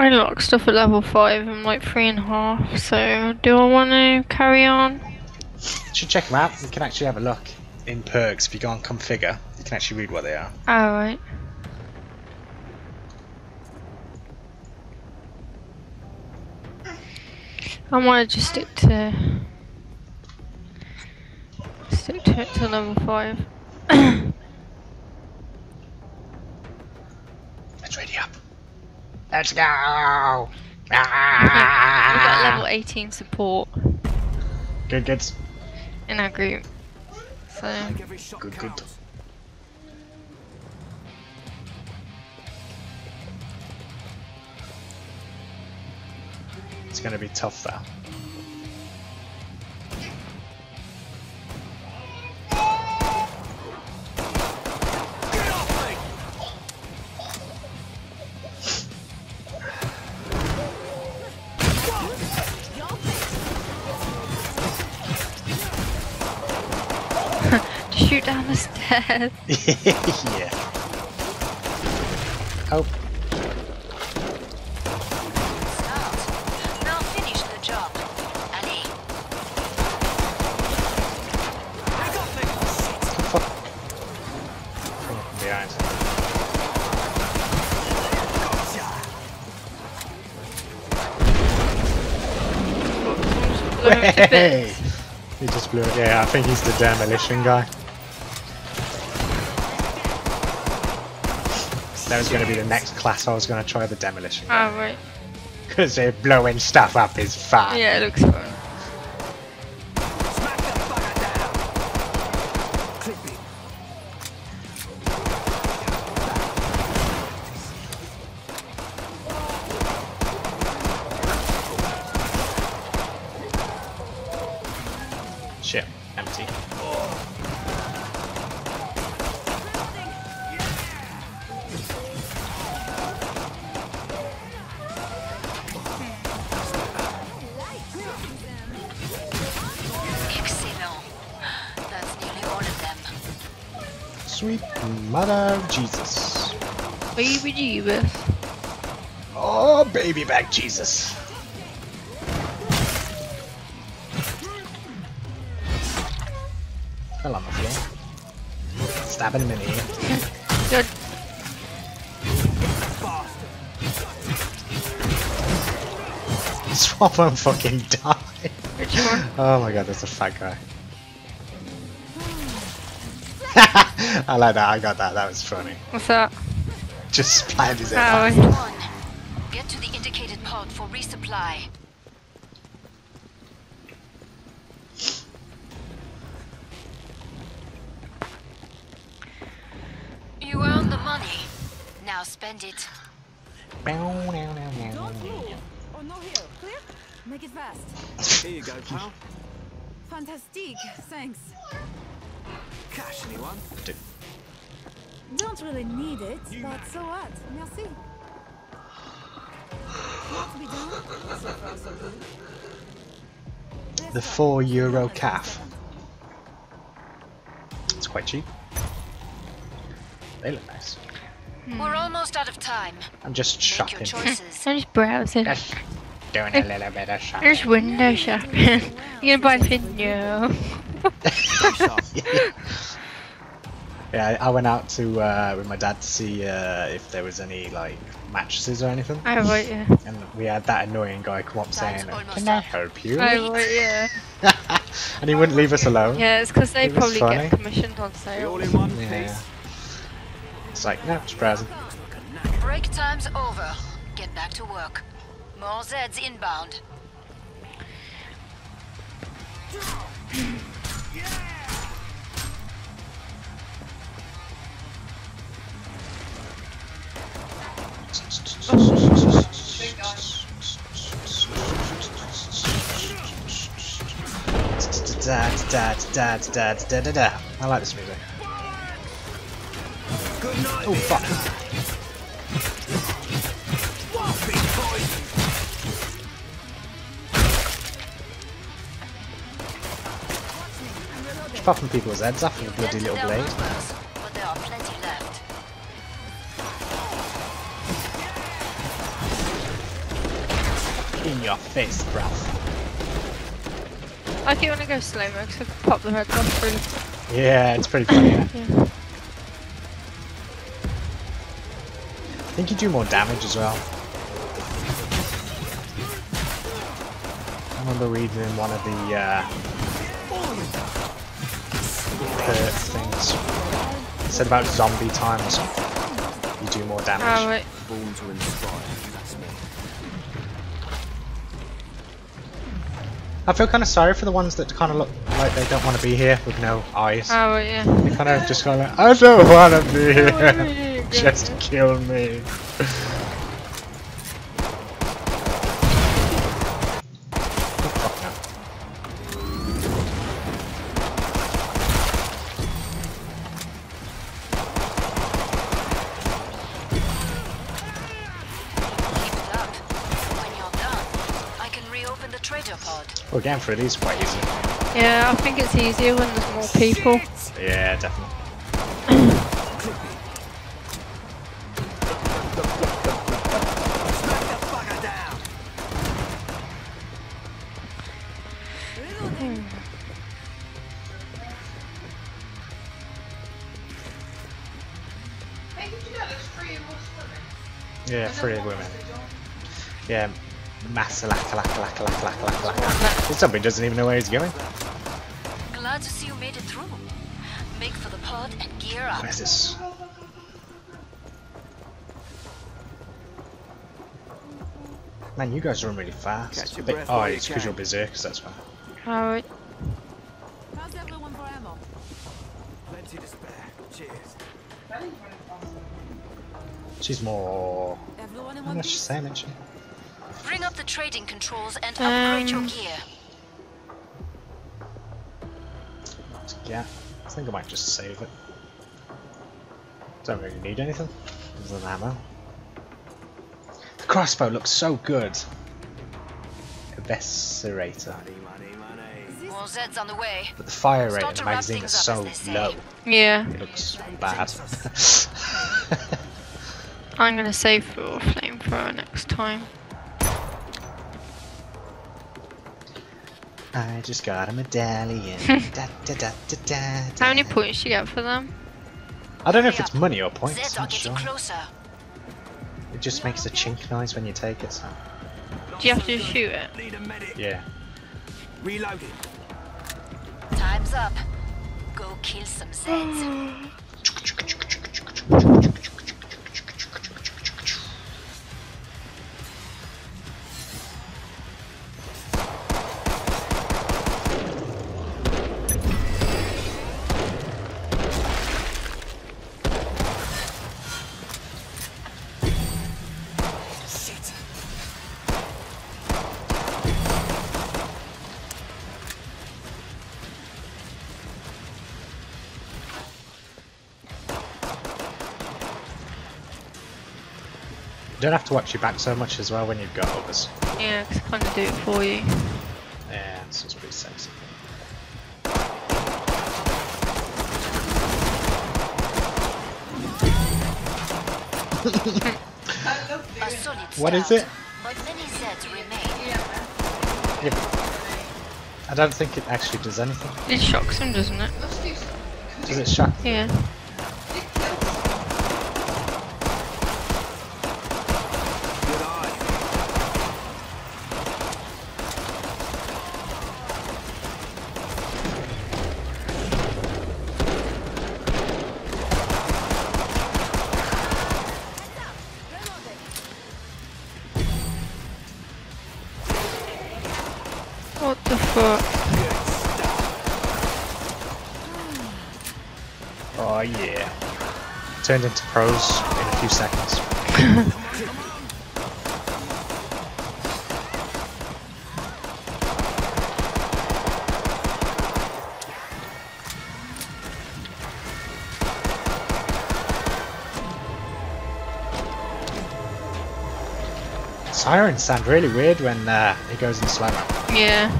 I locked stuff at level 5 I'm like 3 and a half, so do I want to carry on? Should check them out. You can actually have a look in perks. If you go on configure, you can actually read what they are. Alright. I might just stick to stick to it to level 5. Let's go! We got Ah! level 18 support Good, good, in our group. So good, good. It's gonna be tough though. Shoot down the stairs. yeah. Oh, Start. Now finish the job. Allez. They got me! fuck. Come from behind. Blew it to bits. He just blew it. Yeah, I think he's the demolition guy. That was going to be the next class I was going to try the demolition ah, guy. Alright. Because blowing stuff up is fun. Yeah, it looks fun. Sweet mother of Jesus. Baby Jesus. Oh, baby back Jesus. Fell on the floor. Stabbing him in the ear. Good. Swap and fucking die. Oh my god, that's a fat guy. I like that, I got that, that was funny. What's that? Just splattered his head. Oh. One. Get to the indicated pod for resupply. You earned the money. Now spend it. Don't move. Oh, no here. Clear? Make it fast. Here you go, pal. Fantastic. Thanks. Don't really need it, but so what? Merci. What to done? So far, so good. Let's The four euro Another calf. It's quite cheap. They look nice. Hmm. We're almost out of time. I'm just Make your shopping. choices. I'm just browsing. Just doing a little bit of shopping. There's window shopping. You're gonna buy anything? No. Yeah, I I went out to uh, with my dad to see uh, if there was any like mattresses or anything, I right, yeah. and we had that annoying guy come up saying, "Can I help you?" I right, yeah. and he wouldn't leave us alone. Yeah, it's because they It probably get commissioned on You sale. all in one Yeah. It's like, no, it's present. Break time's over. Get back to work. More Zeds inbound. Da, da, da, da, da, da, da. I like this music. Oh fuck! Popping people's heads off with a bloody little blade. In your face, bruv. I keep want to go slow mo because I can pop the heads off really. Yeah, it's pretty funny. yeah. Yeah. I think you do more damage as well. I remember reading in one of the uh, perk things. It said about zombie time or something. You do more damage. Oh I feel kind of sorry for the ones that kind of look like they don't want to be here with no eyes. Oh yeah. They kind of just go like, I don't want to be here. just kill me. Well, getting through these is quite easy. Yeah, I think it's easier when there's more people. Yeah, definitely. Smack that fucker. Yeah, three women. Yeah, Zombie doesn't even know where he's going. Glad to see you made it through. Make for the pod and gear up. Where's this? Man, you guys run really fast. Catch your But- breath oh, while you it's because you're can. berserkers, that's why. Wait. How's everyone for ammo? Plenty to spare. Cheers. She's more. Everyone in I don't one know, she's piece? same, isn't she? Bring up the trading controls and upgrade your Um, gear. Yeah, I think I might just save it. Don't really need anything other than ammo. The crossbow looks so good. Eviscerator. More Zeds on the way. But the fire rate in the magazine is so as they say. low. Yeah. It looks bad. I'm gonna save for flamethrower next time. I just got a medallion. da, da, da, da, da, How many da. points you get for them? I don't know if it's money or points. Zeds I'm not getting sure. closer. It just makes a chink noise when you take it. So. Do you have to shoot it? Need a medic. Yeah. Reloading. Time's up. Go kill some Zeds. don't have to watch your back so much as well when you've got others. Yeah, 'cause I kind of do it for you. Yeah, this is pretty sexy. What is it? But many Zeds remain. Yeah, I don't think it actually does anything. It shocks him, doesn't it? Does it shock? Yeah. Turned into pros in a few seconds. Sirens sound really weird when uh, he goes in slow mo. Yeah.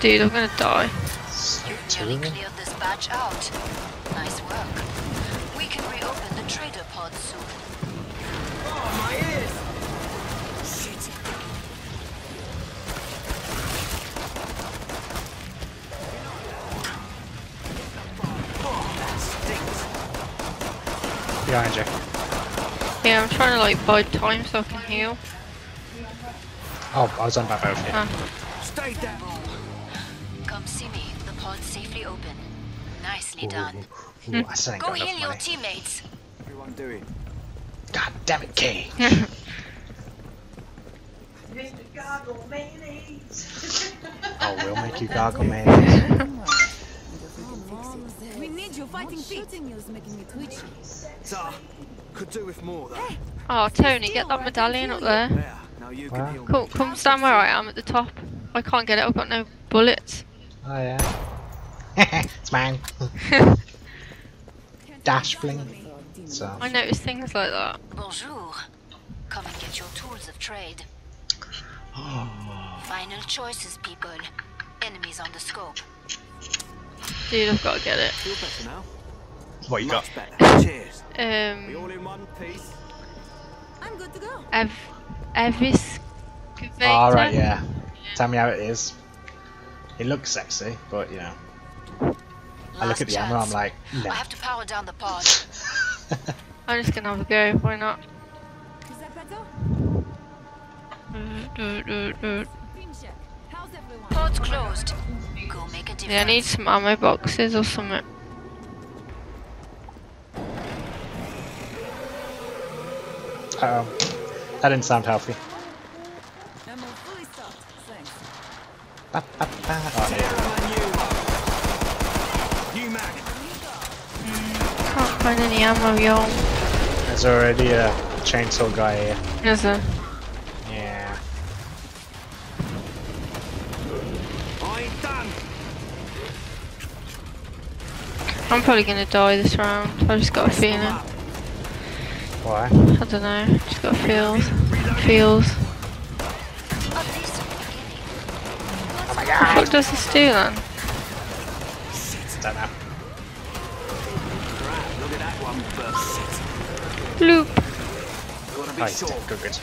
Dude, I'm gonna die. Two nearly of them? cleared this batch out. Nice work. We can reopen the trader pod soon. Oh, my Shit. Oh. Behind you. Yeah, I'm trying to like buy time so I can heal. Oh, I was on about both here. Stay down. Nicely done. Ooh, I still ain't Go heal enough your teammates. Everyone doing? God damn it, Kay. Oh, we'll make you gargle, man. We need you fighting feet. Shooting you is making me twitchy. So, could do with more though. Oh, Tony, get that medallion up there. There, now you Wow. heal. Cool, come stand where I am at the top. I can't get it, I've got no bullets. Oh, yeah. it's mine. Dash fling. So, I notice things like that. Bonjour. Come and get your tools of trade. Oh. Final choices, people. Enemies on the scope. Dude, I've got to get it. Feel better now? what you got? Much better. Cheers. We Um, all in one piece. I'm good to go. Ev, Evis. Alright, yeah. Tell me how it is. It looks sexy, but you know. I look at the ammo, I'm like, no. I have to power down the pod. I'm just gonna have a go, why not? Is that better? Do, do, do, do. Pin check. How's everyone? Pod's closed. Go make a difference. Yeah, I need some ammo boxes or something. Uh oh. That didn't sound healthy. Oh, yeah. Find any ammo, yo. There's already a chainsaw guy here. Is there? Yeah. I ain't done. I'm probably gonna die this round. I just got a feeling. Why? I don't know. Just got a feels. Feels. At least in the beginning. What does this do then? Don't know. Gotta be he's sure. dead. Good, good.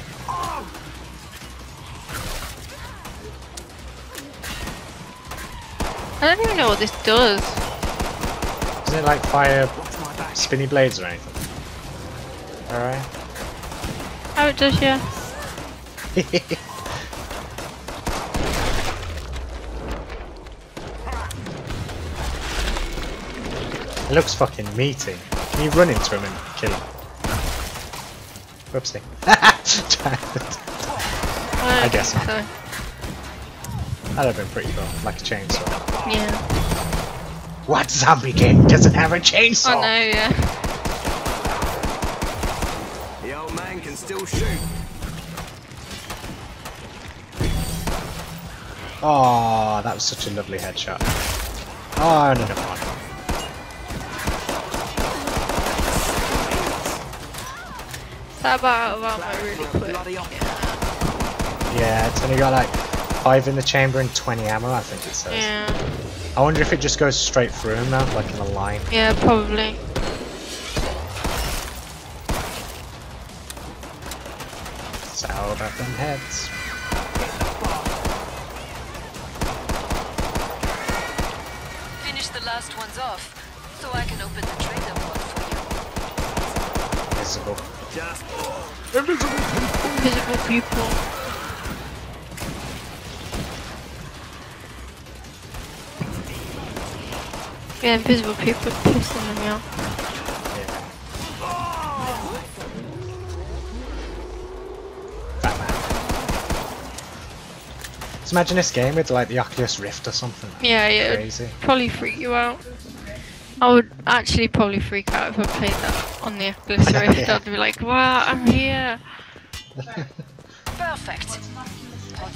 I don't even know what this does. Doesn't it like fire Watch my back. spinny blades or anything? Alright. Oh, it does, yeah. It looks fucking meaty. Can you run into him and kill him? Whoopsie. I, don't guess think not. So. That'd have been pretty cool, like a chainsaw. Yeah. What zombie game doesn't have a chainsaw? Oh, I know, yeah. The old man can still shoot. Oh, that was such a lovely headshot. Oh, no, no, That about out of really quick. Bloody Yeah, it's only got like 5 in the chamber and 20 ammo, I think it says. Yeah. I wonder if it just goes straight through him now, like in a line. Yeah, probably. So how about them heads? Yeah, invisible people pissing me off. Yeah. Batman. Imagine this game with like the Oculus Rift or something. Yeah, yeah, it'd Crazy. probably freak you out. I would actually probably freak out if I played that on the Oculus Rift. Yeah. I'd be like, wow, I'm here. Perfect.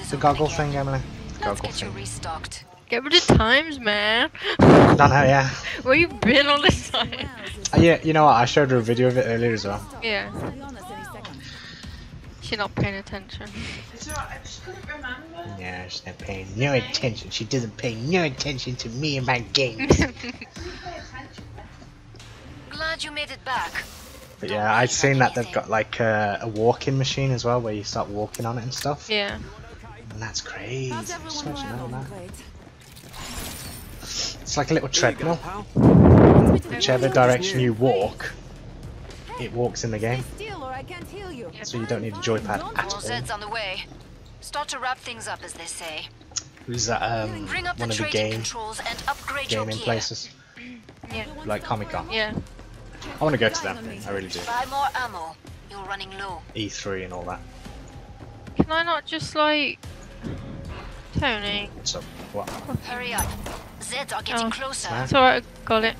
The open goggle thing, Emily. Let's Goggle get you thing. restocked. Get rid of times, man. No, no, yeah. Where you been all this time? Uh, yeah, you know what? I showed her a video of it earlier as well. Yeah, Be honest any second. she's not paying attention. It's alright, I just couldn't remember. Yeah, she's not paying no attention. She doesn't pay no attention to me and my games. Couldn't pay attention. Glad you made it back. But yeah, I've seen that they've got like a, a walking machine as well, where you start walking on it and stuff. Yeah. And that's crazy. How's Just everyone imagine while that, on man. plate? It's like a little Here you go, treadmill. Whichever direction you walk, it walks in the game. Stay still or I can't heal you. So you don't need a joypad Don't at All all. Zed's on the way. Start to wrap things up, as they say. Who's that? Um, Bring up the one of the trading game controls and upgrade your gaming gear. places, Yeah. like Comic Con. Yeah. I want to go to them. I really do. Buy more ammo. You're running low. E3 and all that. Can I not just like Tony? So what? Hurry up. Zeds are getting Oh. closer. Huh? It's alright, I got it.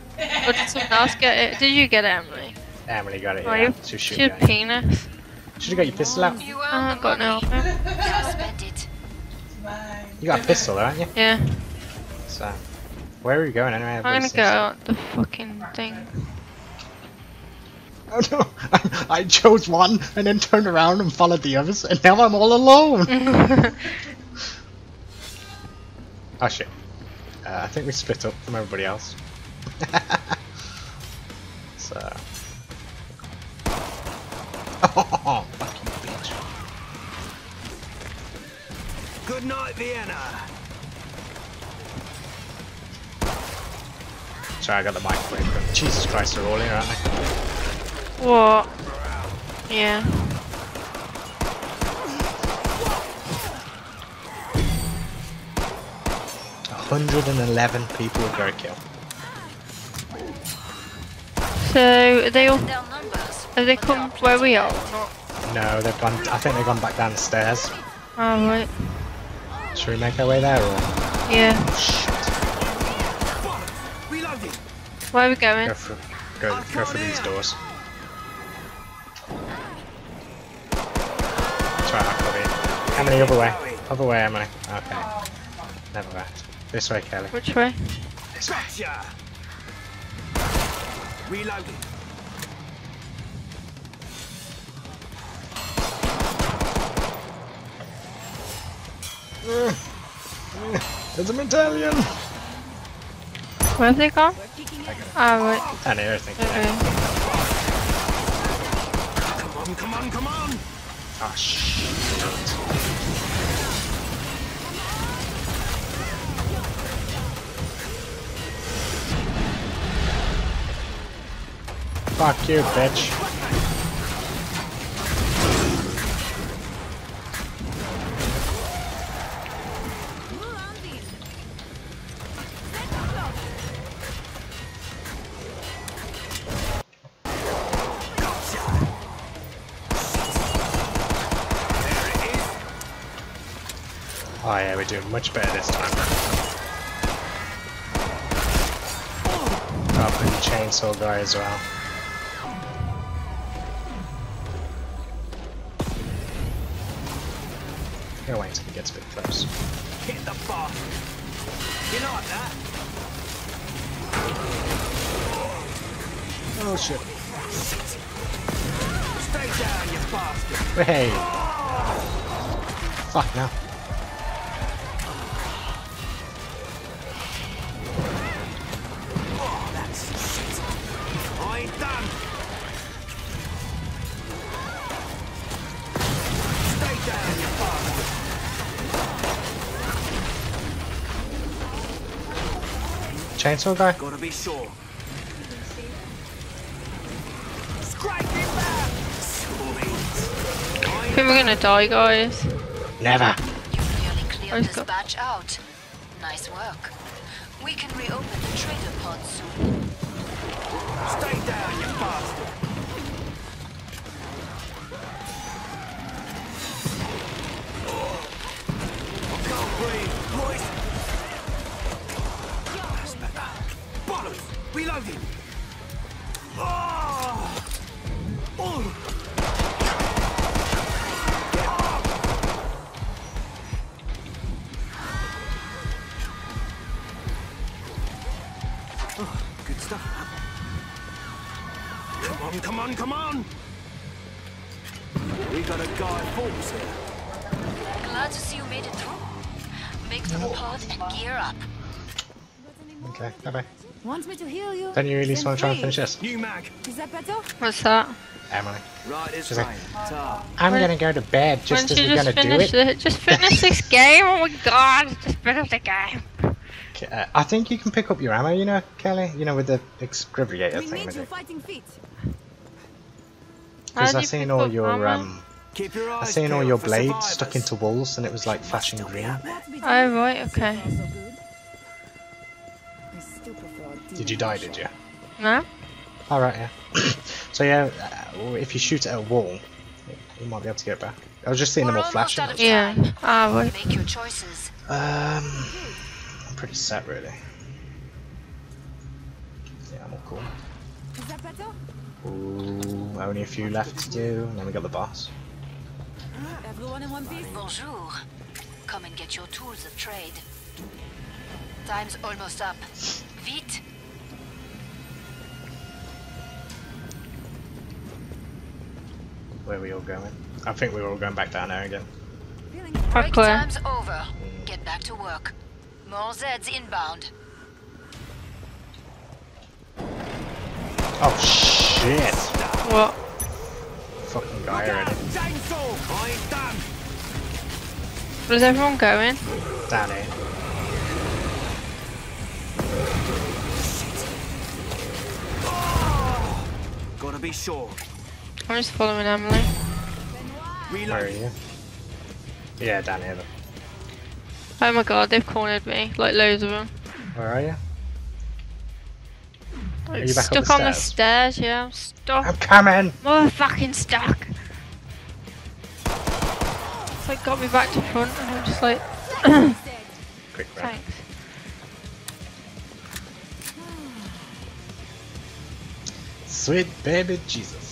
Or did someone else get it? Did you get it, Emily? Emily got it. Oh, Yeah, you so she shoot had penis. Should have got your pistol out. You I earned haven't got no. money. Now spend it. You got a pistol, though, haven't you? Yeah. So, where are you going anyway? I'm gonna Everybody go out the fucking thing. Oh no! I chose one and then turned around and followed the others, and now I'm all alone. oh shit! Uh, I think we split up from everybody else. so. Oh, fuck you, bitch! Good night, Vienna. Sorry, I got the microphone. But Jesus Christ, they're all here, aren't they? what? Yeah. Hundred and eleven people have got a kill. So are they all Their numbers. have they come are where we are? No, they've gone. I think they've gone back downstairs. the stairs. Oh right. Should we make our way there or? Yeah. Shit. Reloading. Where are we going? Go for go go for these doors. Try that cover you. Emily, other way. Other way, Emily. Okay. Never mind. This way, Kelly. Which way? This way. Gotcha. Reloading. There's a medallion. Where have they gone? Ah right. And here, I think. Okay. Come on, come on, come on. Oh shit. Fuck you, bitch. Oh yeah, we're doing much better this time. And the chainsaw guy as well. Gets a bit close. Hit the bar. You like that? Oh shit. Stay down, you bastard. Hey! Fuck no. Chainsaw guy? Gotta be sure. Scrape him back. Sweet. I think we're gonna die guys. Never! You nearly cleared this the- batch out. Nice work. We can reopen the trader pod soon. Stay down, you bastard. Oh, I can't breathe. Royce. Reloading. Oh. Oh. Oh, good stuff. Come on, come on, come on! We got a guy force here. Glad to see you made it through. Make for the pod and gear up. Okay, bye bye. Want me to heal you? Don't you really just Then want to try and finish this? New mag. Is that better? What's that? Emily. Right this She's like, I'm When- gonna go to bed just Why as you we're just gonna do finish it. the, just finish this game? Oh my god, just finish the game. Uh, I think you can pick up your ammo, you know, Kelly. You know, with the excrubriator we thing. need your Because fighting feet. How do I you seen pick all up your ammo? um, Keep your I eyes seen all your blades survivors. stuck into walls, and it was like flashing still be green. out there. Not be Oh right, okay. Did you die? Did you? No? All right, yeah. so yeah, uh, if you shoot at a wall, you might be able to get back. I was just seeing them all almost flashing. out Yeah. time. Ah right. Make your choices. Um, I'm pretty set, really. Yeah, I'm all cool. Is that better? Ooh, only a few left to do, and then we got the boss. Everyone in one piece? Bonjour. Come and get your tools of trade. Time's almost up. Vite. Where are we all going? I think we're all going back down there again. Break time's over. Mm. Get back to work. More Zeds inbound. Oh shit! What? Fucking guy already. Chainsaw. I ain't. Where's everyone going? Down here. Gotta be sure. I'm just following Emily. Where are you? Yeah, down here. Oh my god, they've cornered me. Like loads of them. Where are you? Like, you back stuck the on the stairs? yeah. I'm stuck. I'm coming! Motherfucking stuck. It's like got me back to front and I'm just like, Quick run. thanks. Sweet baby Jesus.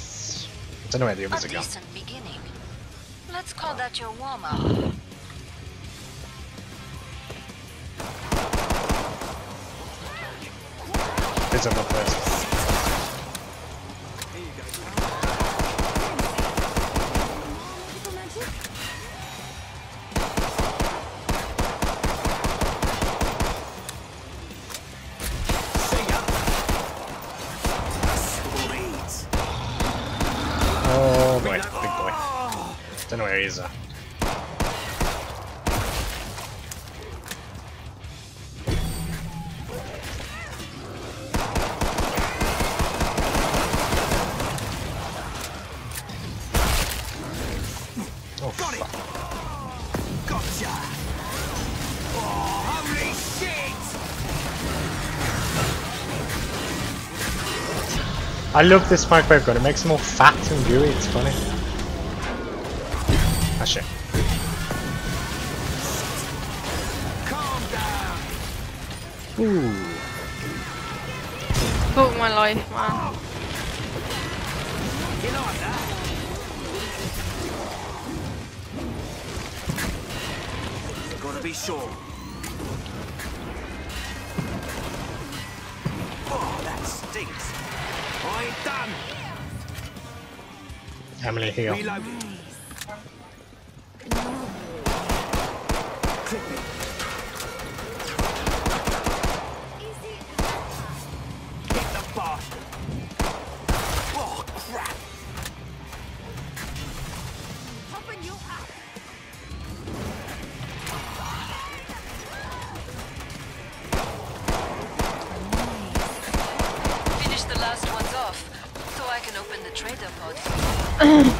Know where the A are decent beginning. Let's call that your warm-up. Who's up first? I love this microwave gun, it makes them all fat and gooey, it's funny. Ah shit. Calm down. Ooh. Fuck my life, man. You like that? Gotta be sure. Emily heal. Reloading. Ugh.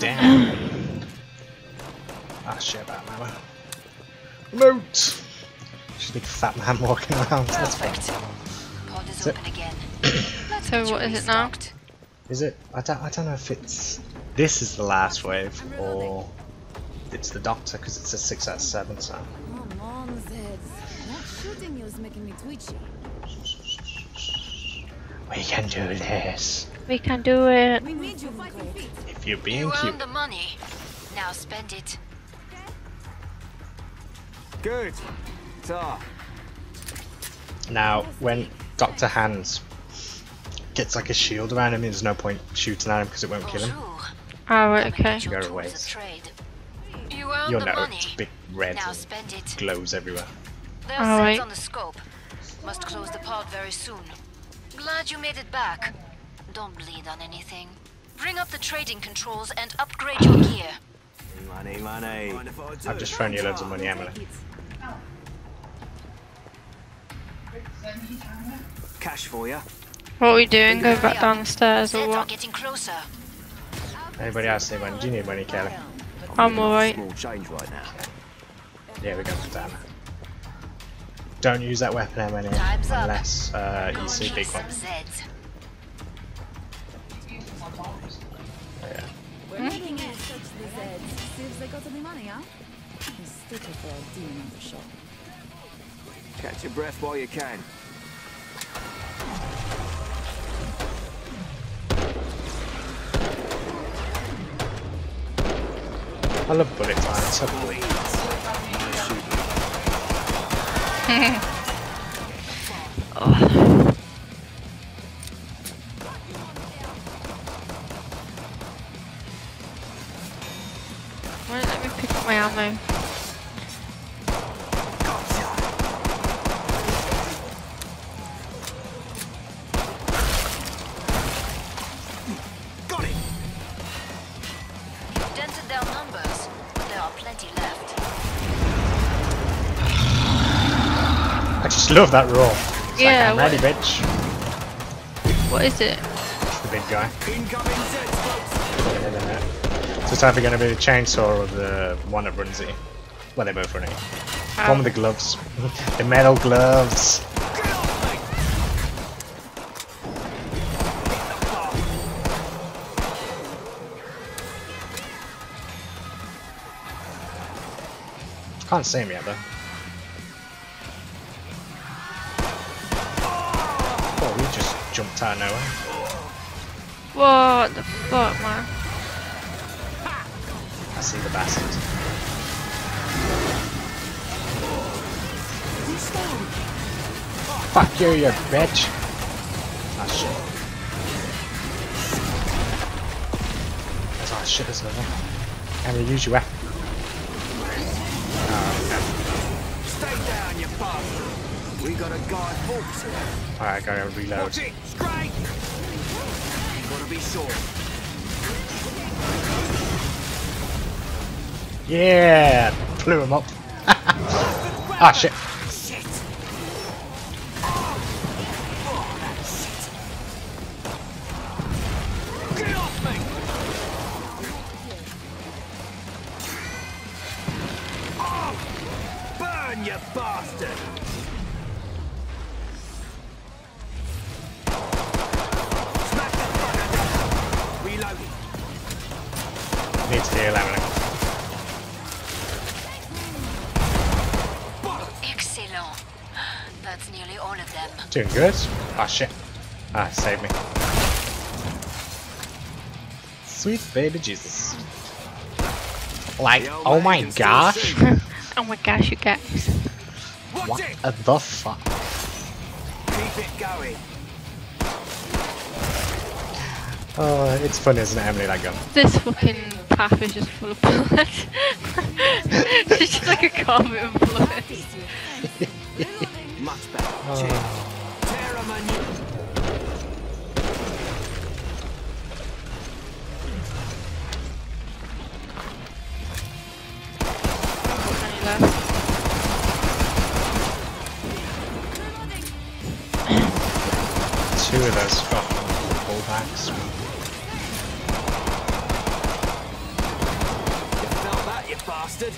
down. ah shit, about mama. Remote! Just a big fat man walking around, that's fine. Perfect. Pod is So- open again. So what is it now? Is it? I don't, I don't know if it's. This is the last wave, or it's the doctor, because it's a 6 out of 7, so. Come on, Zeds. Not shooting you is making me twitchy. We can do this. We can do it. We need you. If you're being You cute. earned the money. Now spend it. Good. Ta. Now, when Dr. Hans gets like a shield around him, there's no point shooting at him because it won't kill him. Bonjour. Oh, right, okay. get your Go tools away. of trade. You earned You'll know money. it's big red Now spend it. glows everywhere. There are Alright. on the scope. Must close the pod very soon. Glad you made it back. Don't bleed on anything. Bring up the trading controls and upgrade your gear. Money, money. I've just thrown you loads of money, Emily. Cash for you. What are we doing? Go back down the stairs or Zeds are what? getting closer. Anybody else need money? Do you need money, Kelly? I'm alright. Small change right now. Yeah, we're going to down. Don't use that weapon, Emily, unless uh, you see kick big some making it. Search the Zeds. See they got any money, huh? Mistaken for a demon in the shop. Catch your breath while you can. I love bullet time. It's so cool. Oh. my ammo? Got it. You've dented their numbers, but there are plenty left. I just love that roar. It's Yeah, like, I'm ready, bitch. What is it? It's the big guy. It's either going to be the chainsaw or the one that runs it. Well, they both run it. Um, One with the gloves. the metal gloves. Can't see him yet, though. Oh, he just jumped out of nowhere. What the fuck, man? I see the bastard. Fuck you, you bitch. Ah, shit. There's, oh, shit, there's another one. Can you use your weapon? Oh, Stay down, you bastard. We got a guy forks here. okay. Alright, gotta reload. Watch it. Straight. Gotta be sure. Yeah! Blew him up. ah, shit. Doing good. Ah, shit. Ah, save me. Sweet baby Jesus. Like, oh my gosh. oh my gosh, you guys. What it! the fuck? Keep it going. Oh, it's fun, isn't it, Emily, that gun? This fucking path is just full of blood. it's just like a carpet of blood. Much better. Bastard?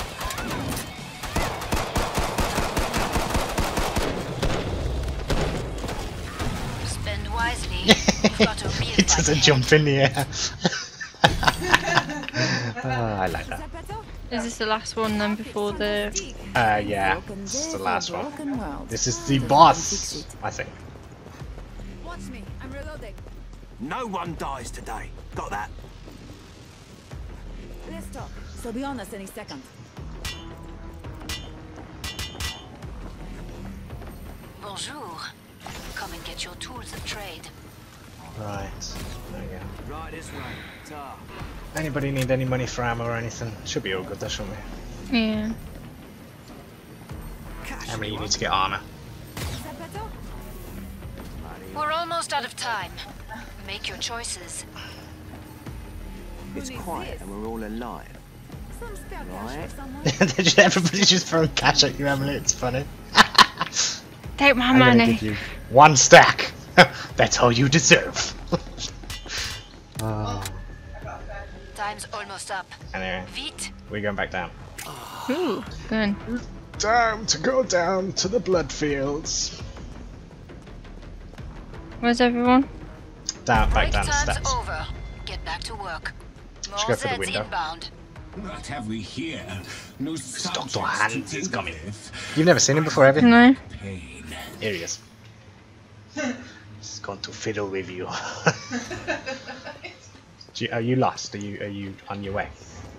Spend wisely. You've got a real it doesn't jump in the air. oh, I like that. Is that better? Is this the last one then before the Uh, yeah, Broken this is the last one. This is the boss. I think. Watch me. I'm reloading. No one dies today. Got that? Let's talk. So be on us any second. Bonjour. Come and get your tools of trade. Right. There we go. Right this way. Ta. Anybody need any money for ammo or anything? Should be all good, there, shouldn't we? Yeah. Cash. Emily, you need to get armor. Is that better? We're almost out of time. Make your choices. It's quiet and we're all alive. Some spare cash Right. for someone? They're just- Everybody's just throwing cash at you, Emily. It's funny. Take my I'm money. give you one stack. That's all you deserve. oh. Time's almost up. Anyway, Vite. we're going back down. Ooh, good. Time to go down to the blood fields. Where's everyone? Down, back Break down the steps. over. Get back to work. More Should go for the window. inbound. What have we here? No Dr. subjects to Hans is think coming. You've never seen him before, have you? No. Pain. Here he is. He's going to fiddle with you. You. Are you lost? Are you are you on your way?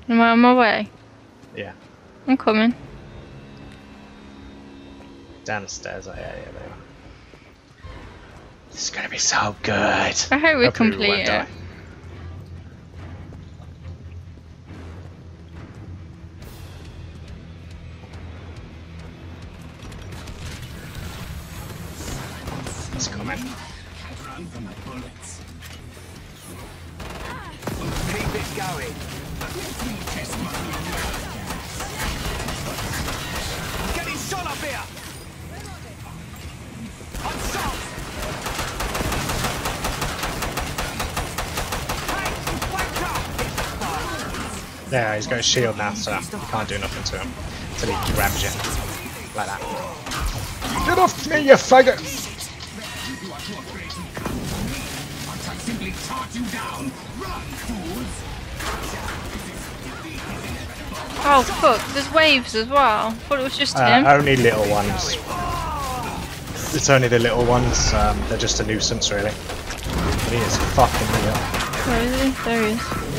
Am I on my way? Yeah. I'm coming. Down the stairs. Oh, yeah, yeah, there you are. This is gonna be so good. I hope we Hopefully complete won't it. die. There, he's got a shield now, so you can't do nothing to him until he grabs you like that. Get off me, you faggot! I simply taught you down. Run. Oh fuck, there's waves as well. I Thought it was just Uh, him. only little ones. It's only the little ones. Um, they're just a nuisance, really. But he is fucking real. Where is he? There he is.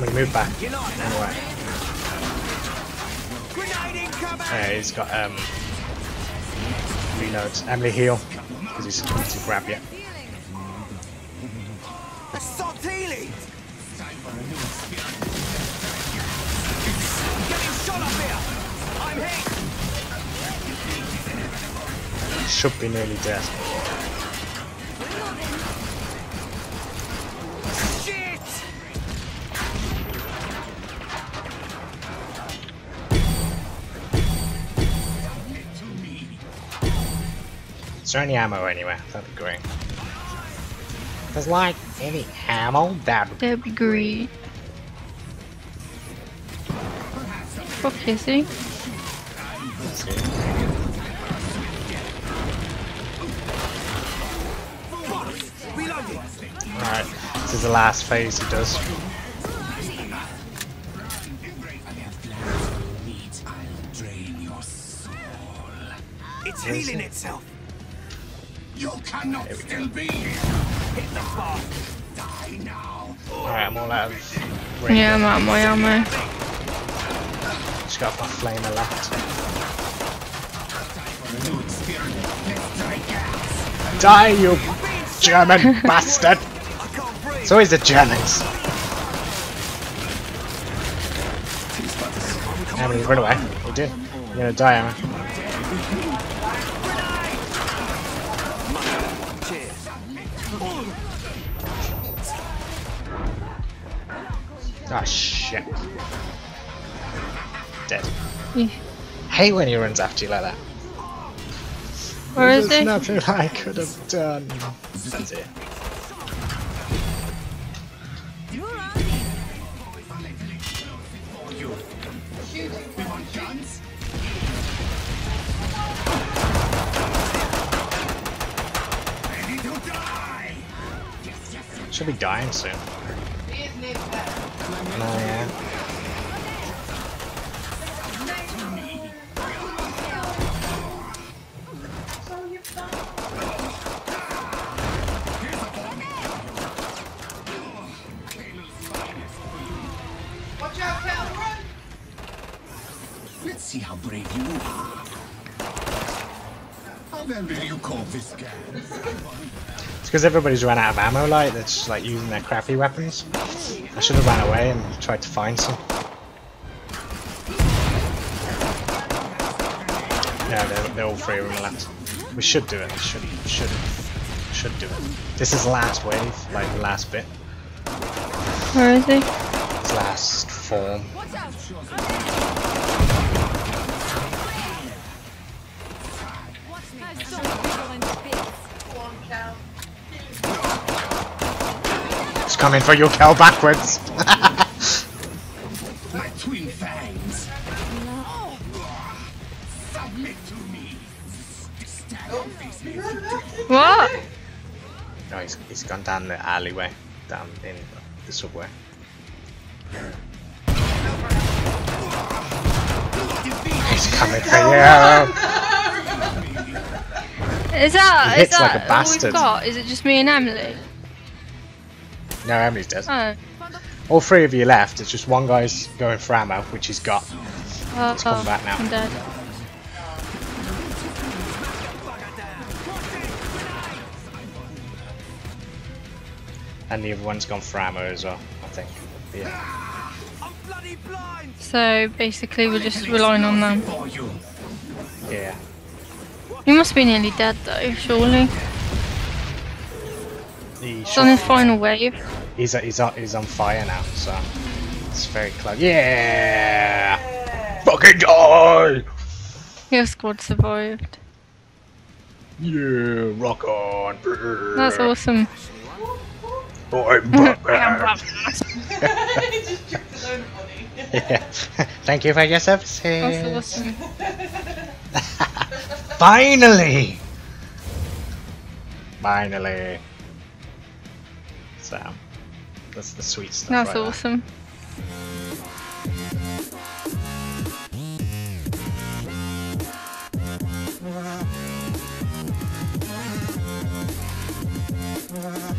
Move back. Anyway. Yeah, he's got um reloads. Emily, heal because he's coming to grab you. Stop healing! Getting shot up here! I'm hit! Should be nearly dead. Is there any ammo anywhere? That'd be great. There's like any ammo? That'd be That'd be great. Fuck Kissy. Reloading! Alright, this is the last phase he does. Meat, I'll drain your soul. It's healing itself! You cannot still be here. Hit the bar! Die now. Alright, I'm all out of range. Yeah, I'm out of my ammo. Just got my flamer left. New experiment. Let's try gas. Die, you German bastard! I can't breathe! It's always the Germans. Emily, run away. You did. You're gonna die, Emma. Ah, shit. Dead. Yeah. Hey, when he runs after you like that. Where There's is he? nothing I could have done. That's it. Should be dying soon. Yeah. Let's see how brave you are. How then will you call this guy? It's because everybody's run out of ammo, like, just like using their crappy weapons. I should have ran away and tried to find some. Yeah, they're, they're all three of them left. We should do it. Should should should do it. This is last wave, like the last bit. Where is he? This last form. Coming for you, Kel, backwards. My twin fangs. Submit to me. Stand and face me. What? no, he's, he's gone down the alleyway, down in the subway. He's coming for you. Is that, He is hits like a that all bastard. we've got? Is it just me and Emily? No, Emily's dead. Oh. All three of you left. It's just one guy's going for ammo, which he's got. oh It's coming back now. I'm dead. And the other one's gone for ammo as well, I think. But yeah. I'm bloody blind! So basically we're just relying on them. Yeah. He must be nearly dead though, surely. He He's on his final wave. He's, he's, on, he's on fire now, so it's very close. Yeah! Fucking die! Your squad survived. Yeah, rock on. That's awesome. I'm Batman. he just chucked his own body. yeah. Thank you for your services. That's awesome. Finally! Finally. So, that's the sweet stuff. That's right awesome. There.